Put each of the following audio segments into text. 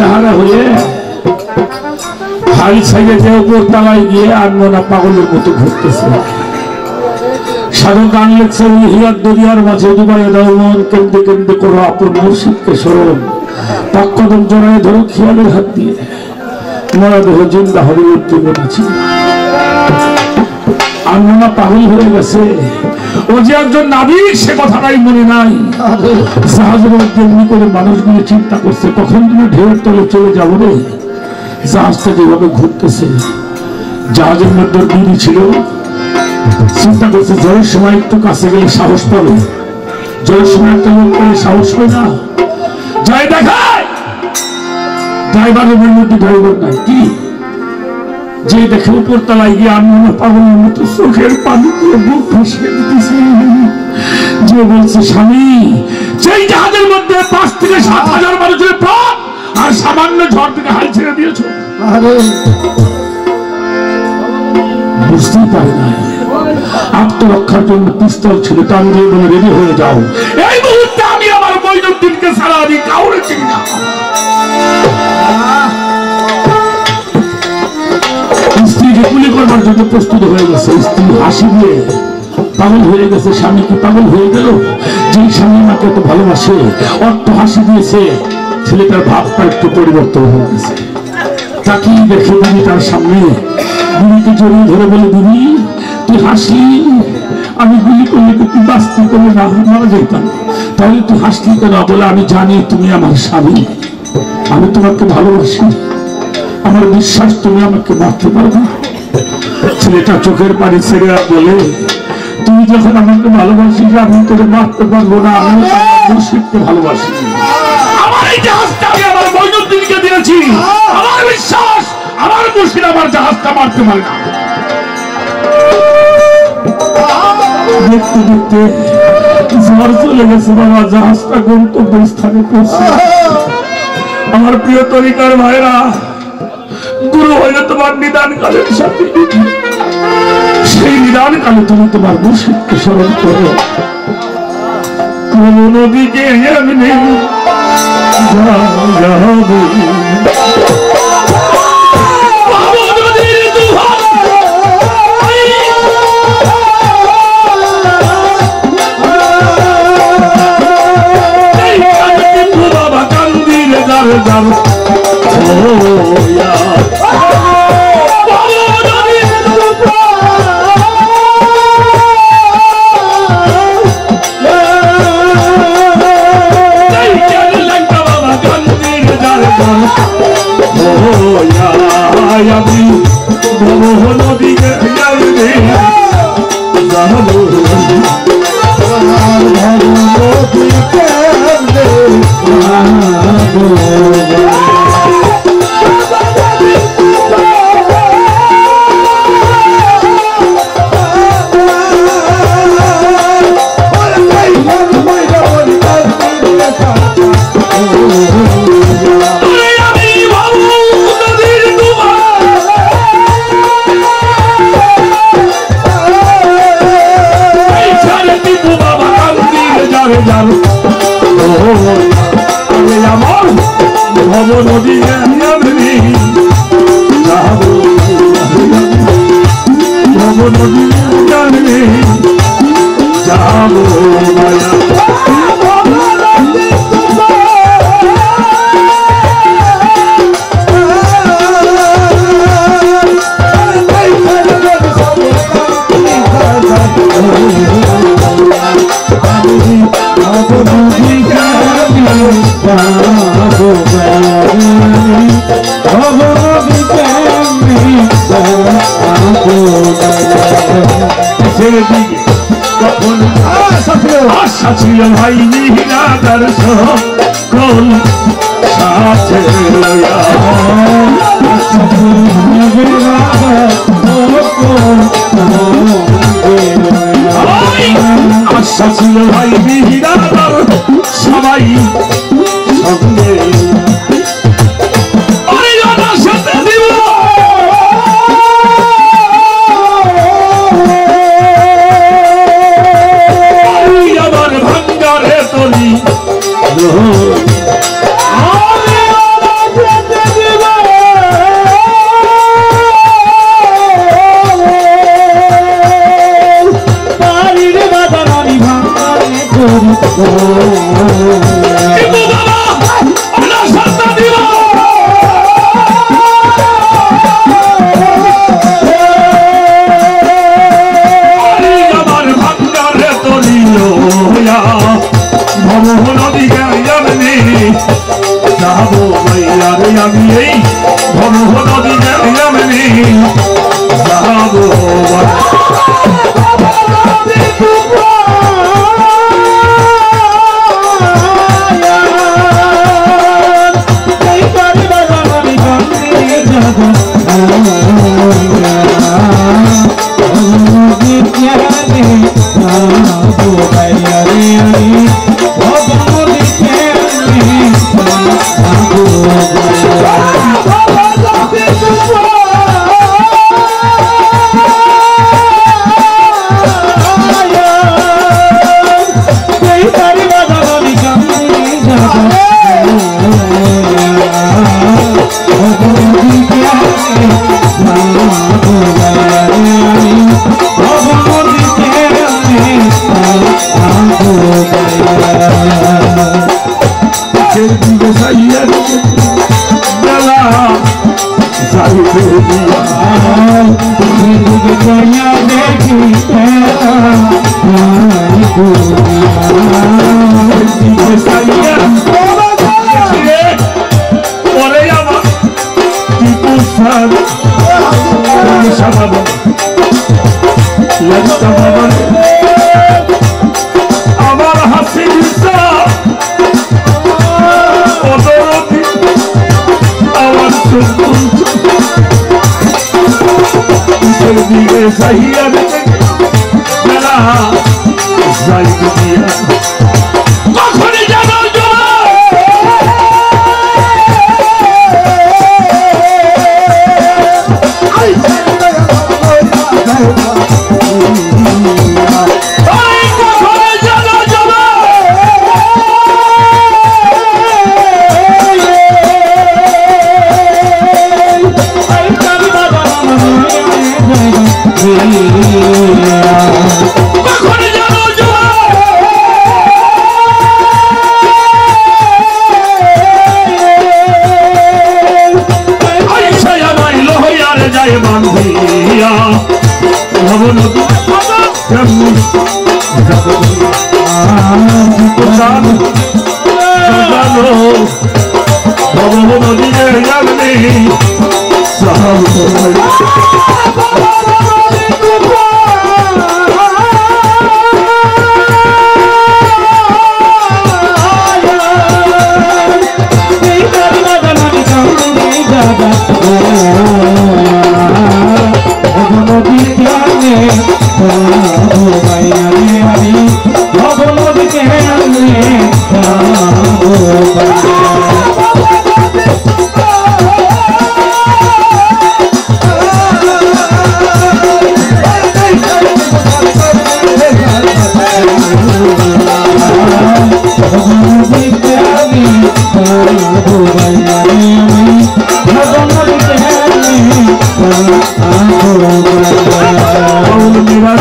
দিশাহারা হয়ে হাল সাইডে যে উপর তালায় গিয়ে আর মোনা পাগলের মতো ঘুরতেছে। সাধু গান হিয়ার দরিয়ার মাঝে ডুবাই দাও কেন্দ্রে কেন্দ্রে করো আপন মুর্শিদকে স্মরণ। পাক জড়ায় ধরো খেয়ালের হাত দিয়ে। মরা দেহ জিন্দা হবে উদ্দীপন আছে আন্না পাগল হয়ে গেছে। ও যে একজন নাবিক সে কথাটাই মনে নাই। জাহাজের করে মানুষগুলো চিন্তা করছে, কখন তুমি ঢেউর তলে চলে যাব রে? জাহাজটা যেভাবে ঘুরতেছে, জাহাজের মধ্যে বিড়ি ছিল। চিন্তা করছে জলের সময় একটু কাছে গেলে সাহস পাবে। জলের সময় একটা লোক পেলে সাহস পায় না। যাই দেখায় ড্রাইভারের মধ্যে ড্রাইভার নাই। কি? যে দেখে উপর তলায় গিয়ে আমি পাগলের মতো চোখের পানি দিয়ে বুক ভাসিয়ে দিতেছি। যে বলছে স্বামী সেই জাহাজের মধ্যে পাঁচ থেকে সাত হাজার মানুষের প্রাণ আর সামান্য ঝড় থেকে হাল ছেড়ে দিয়েছ বুঝতেই পারে আত্মরক্ষার জন্য পিস্তল ছিল টান দিয়ে বলে রেডি হয়ে যাও। এই মুহূর্তে আমি আমার বৈদ্যুতিনকে ছাড়া আমি কাউরে চিনি না। গুলি করবার জন্য প্রস্তুত হয়ে গেছে। স্ত্রী হাসি দিয়ে পাগল হয়ে গেছে, স্বামী কি পাগল হয়ে গেল? যে স্বামী মাকে এত ভালোবাসে, অর্থ হাসি দিয়েছে, ছেলেটার ভাবটা একটু পরিবর্তন হয়ে গেছে। তাকিয়ে দেখে দিদি তার সামনে, দিদিকে জড়িয়ে ধরে বলে, দিদি, তুই হাসলি? আমি গুলি করলে তুই বাঁচতে? করলে না মারা যেতাম তাহলে তুই হাসলি কেন? বলে, আমি জানি তুমি আমার স্বামী। আমি তোমাকে ভালোবাসি। আমার বিশ্বাস তুমি আমাকে মারতে পারবে। ছেলেটা চোখের পানি ছেড়ে বলে, তুমি যখন আমাকে ভালোবাসিস, আমি তোকে মারতে পারব না। আমি তো আমার মুর্শিদকে ভালোবাসি দেখতে দেখতে আমার প্রিয় তরিকার ভাইরা গুরু হইলে তোমার নিদান কালের সাথে। সেই নিদান কালে তুমি তোমার মুর্শিদকে স্মরণ করো। কোন নদীকে এমনি ভাই বিহিদার সবাই সাবাব লজ্জা বাবা আমার হাসি আমার যাইবে দিয়া ভবন কেমন জানো জানো ভবন নদীরে জাননি বাউল মিরাজ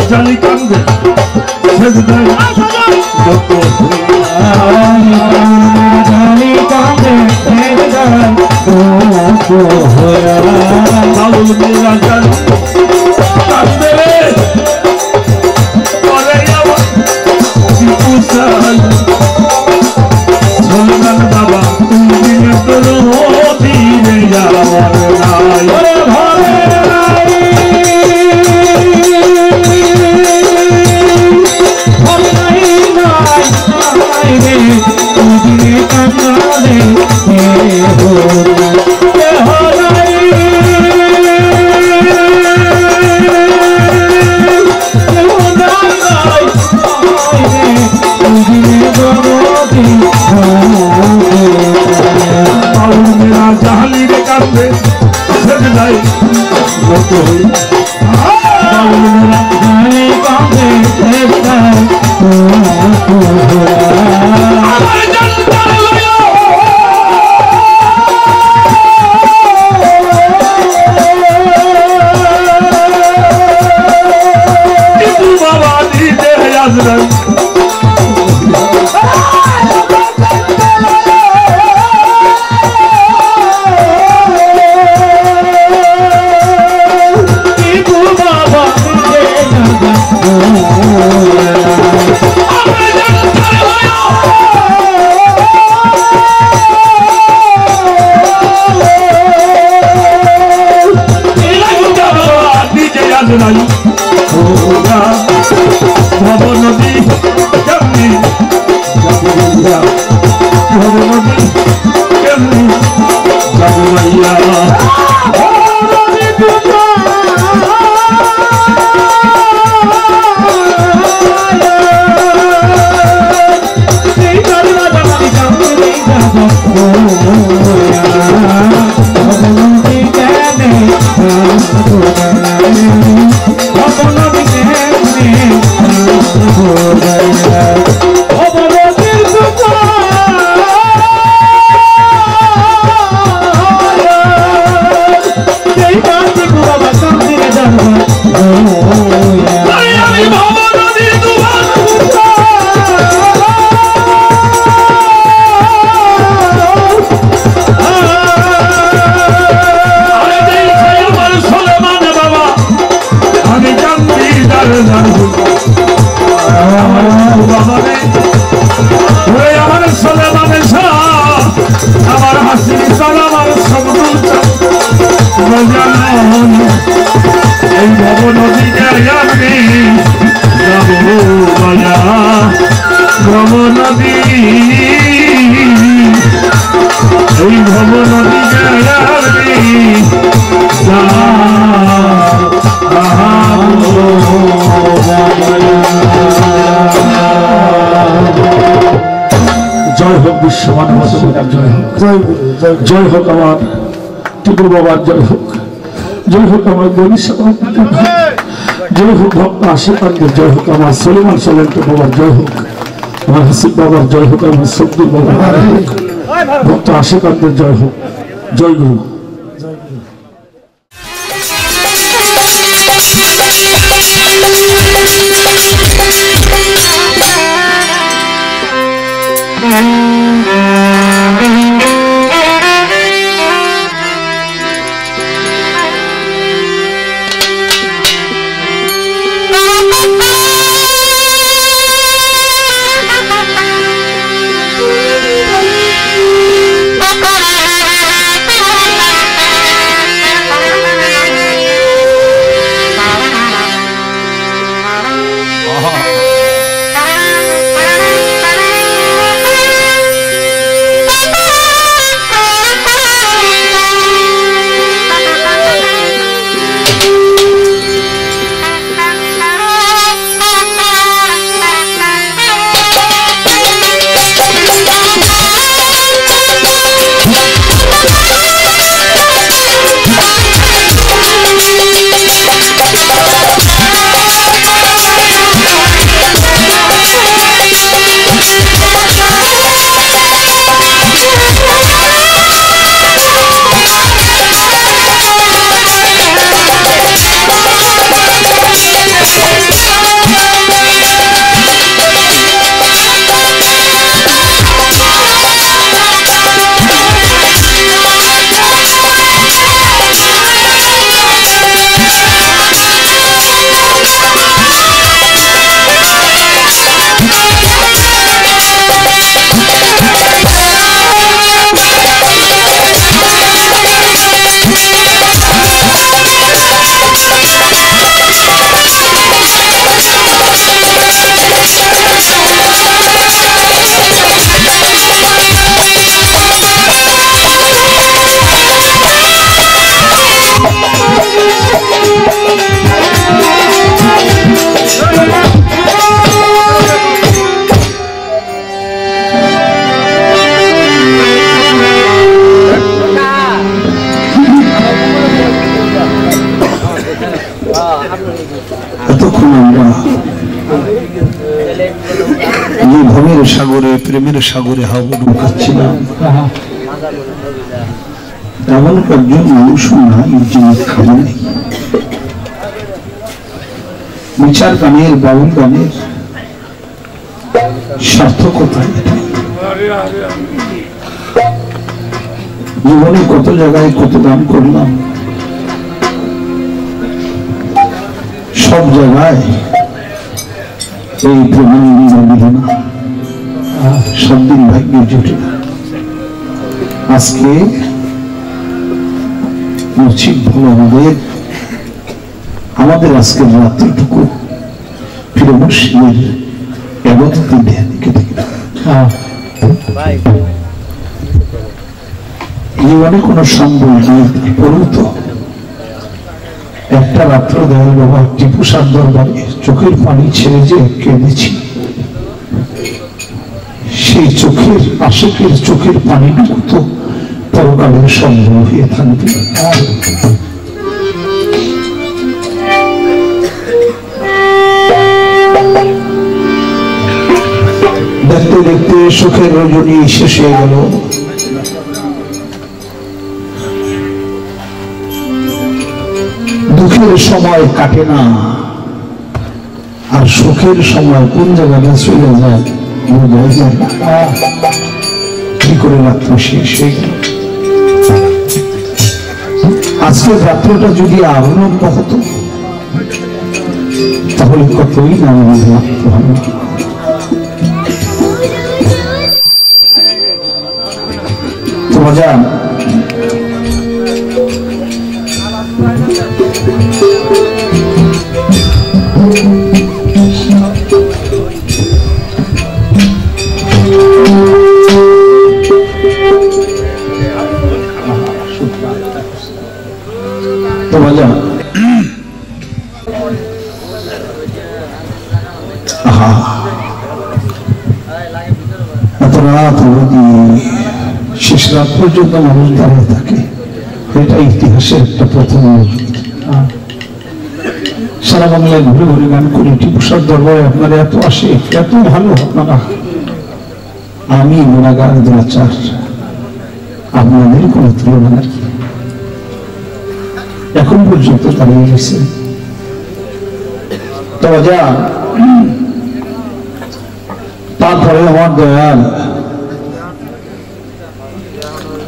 জানি কান্দে শেষ দেয় যত বাউল মিরাজ হোক জয় হোক আমার টিপুর বাবার জয় হোক জয় হোক আমার গণেশ জয় হোক ভক্ত আশীর্বাদের জয় হোক আমার সলিমান সলেন্ট বাবার জয় হোক। আমার হাসিব বাবার জয় হোক, আমার সব্দুর বাবার জয় হোক। ভক্ত আশীর্বাদের জয় হোক। জয় গুরু। প্রেমের সাগরে হাবুডুব খাচ্ছিলাম এমনকার একজন মানুষ নাই যিনি খাবে নাই। বিচার গানের বাউল গানের সার্থকতা জীবনে কত জায়গায় কত দান করলাম। সব জায়গায় এই প্রেমানন্দ মিলে না সব দিন ভাগ্যে জুটে না। আজকে উচিত ভালো আমাদের আমাদের আজকের রাত্রিটুকু ফিরে মুর্শিদের এবাদতে ধ্যান কেটে গেল জীবনে কোনো সম্বল নেই বলুন তো। একটা রাত্র দেয় বাবা টিপু সার দরবারে চোখের পানি ছেড়ে যে কেঁদেছি সেই চোখের, আশেকের চোখের পানিটুকু তো পরকালের সম্ভব হয়ে থাকবে দেখতে দেখতে সুখের রজনী শেষ হয়ে গেল। দুঃখের সময় কাটে না, আর সুখের সময় কোন জায়গাটা চলে যায়? বোঝা যায় কি করে রাত্র শেষ হয়ে গেল আজকে রাত্রটা যদি লম্বা হতো তাহলে কতই না আমাদের পর্যন্ত মানুষ দাঁড়িয়ে থাকে। এটা ইতিহাসের একটা প্রথম সারা বাংলায় ঘুরে ঘুরে গান করি। টিপুসার দরবারে আপনারা এত আসে, এত ভালো আপনারা। আমি গুণাগার, দুরাচার। আপনাদের কোনো তুলনা আর কি এখন পর্যন্ত দাঁড়িয়ে গেছে। তবে যা তারপরে আমার দয়াল।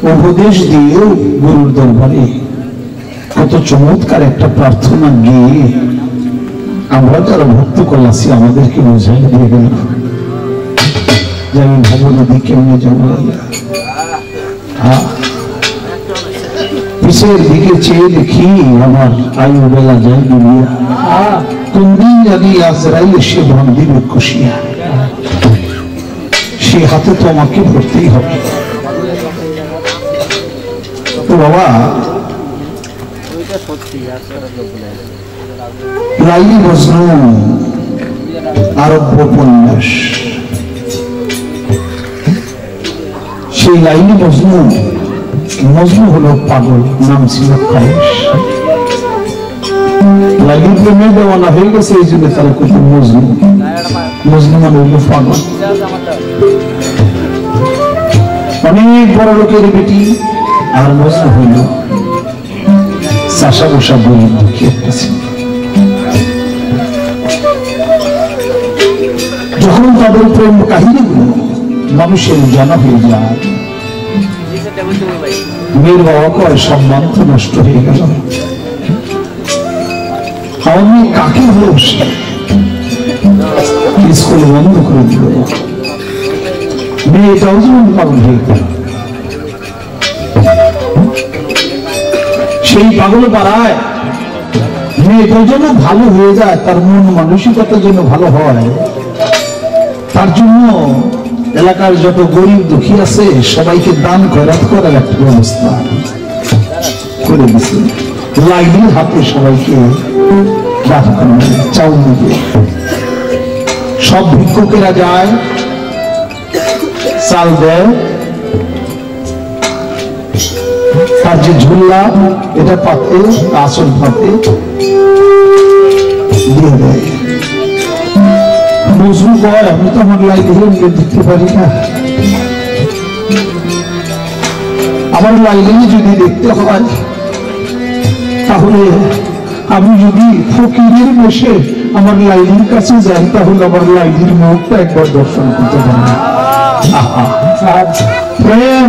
উপদেশ দিয়েও গুরুর দরবারে কত চমৎকার একটা প্রার্থনা গিয়ে আমরা যারা ভক্ত কলাসি আমাদেরকে বোঝাই দিয়ে গেল যে আমি ভগবতী কেমনে দিকে চেয়ে দেখি আমার আয়ু বেলা যায় দুনিয়া কোন দিন জানি আজরাইল সে ভন্দির কষিয়া সে হাতে তো আমাকে ধরতেই হবে। তো বাবা লাইলি মজনু, আরব্য উপন্যাস। সেই লাইলি মজনু মজনু হলো পাগল, নাম ছিল দেওয়ানা হয়ে গেছে, এই জন্য তারা কত মজনু। মজনু মানে হলো পাগল। অনেক বড় লোকের বেটি। আর মজনু হইল, চাষা বসা গরিব দুঃখী একটা যখন তাদের প্রেম কাহিনীগুলো মানুষের জানা হয়ে যায়, মেয়ের বাবা কয় সম্মান তো নষ্ট হয়ে গেল আমার মেয়ে কাকে ভালোবাসে? স্কুল বন্ধ করে দিল। মেয়েটাও যেমন পাগল হয়ে গেল। সেই পাগল পাড়ায়। মেয়েটা যেন ভালো হয়ে যায়, তার মন মানসিকতা যেন ভালো হয়। তার জন্য এলাকার যত গরিব দুঃখী আছে, সবাইকে দান খয়রাত করার একটা ব্যবস্থা করে দিছে। লাইনের হাতে সবাইকে চাউল দিবে সব ভিক্ষুকেরা যায়, চাল দেয়। তার যে ঝুল্লা এটা পাতে আসল পাতে। আমি তো আমার লাইব্রেরি দেখতে পারি না। আমার লাইব্রেরি যদি দেখতে হয়, তাহলে আমি যদি ফকিরের বসে আমার লাইলির কাছে যাই, তাহলে আমার লাইলির মুখটা একবার দর্শন করতে পারি। প্রেম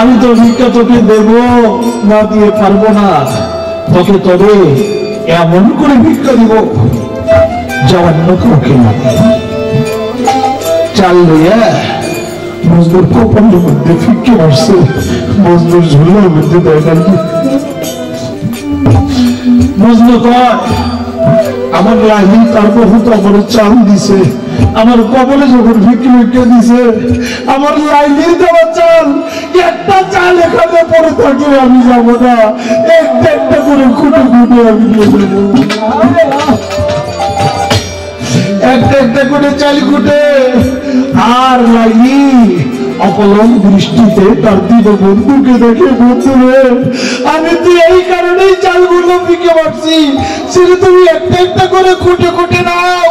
আমি তো ভিক্ষা তোকে দেব, না দিয়ে পারব না। তোকে তবে এমন করে ভিক্ষা দিব যা অন্য কাউকে না। চাল লইয়া মজদুর কপালের মধ্যে ফিকে মজদুর ঝুলের মধ্যে না কয় আমার লাইনি তার বহুত আমার চাল দিছে। আমার কবলে যখন ভিক্ষি ভিক্ষা দিছে, আমার লাইনির দেওয়া চাল, একটা চাল এখানে পড়ে থাকলে আমি যাব না। একটা একটা করে খুঁটে খুঁটে আমি নিয়ে একটা একটা করে চাল খুঁটে। আর লাইনি অপলম দৃষ্টিতে তার দিন বন্ধুকে দেখে বন্ধু আমি তুই এই কারণেই চালগুলো পিকে মারছি। সেটা তুমি একটা একটা করে খুঁটে খুঁটে নাও।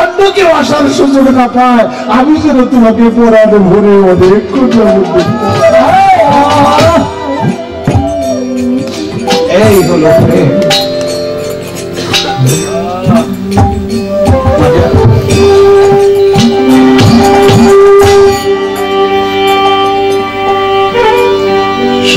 অন্য কেউ আসার সুযোগ না পায়। আমি যেন তোমাকে পড়ানো ভরে অনেক খুঁটে এই হলো প্রেম।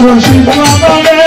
আমি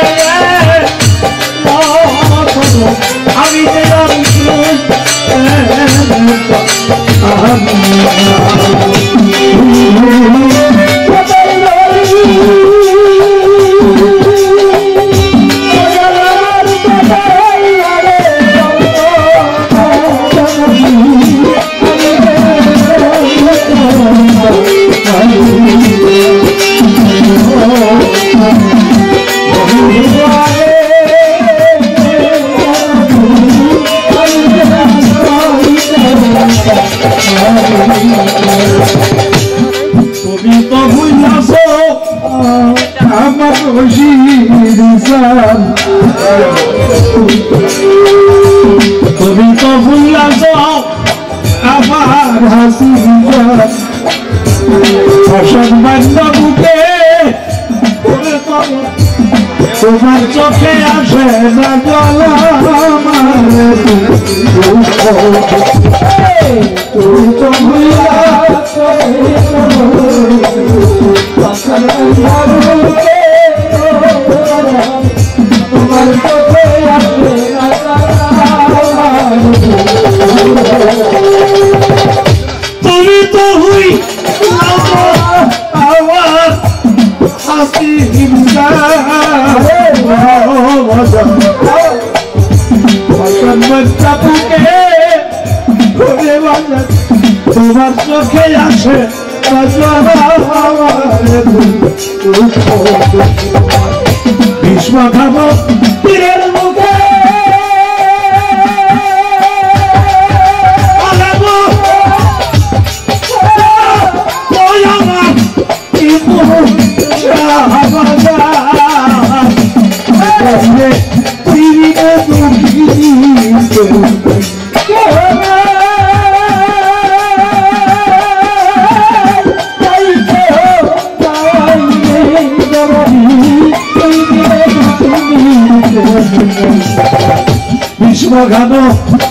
বিশ্বঘাত তীরের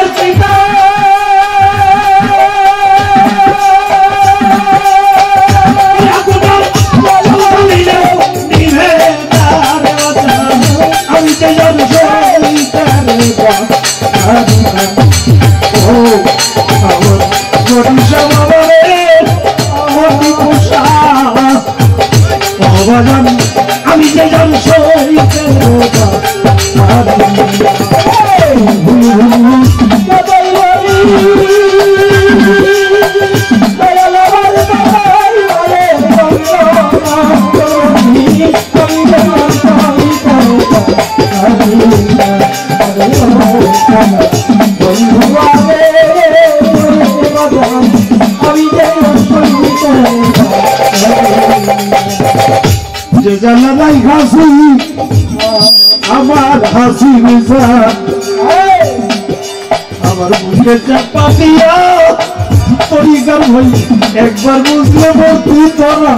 হাসি মিশা আমার বুকে চাপা দিয়া পরিকার হই একবার বুঝলে বলতি তোরা